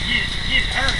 Yes, yes,